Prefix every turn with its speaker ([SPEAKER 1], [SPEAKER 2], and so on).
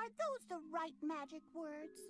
[SPEAKER 1] Are those the right magic words?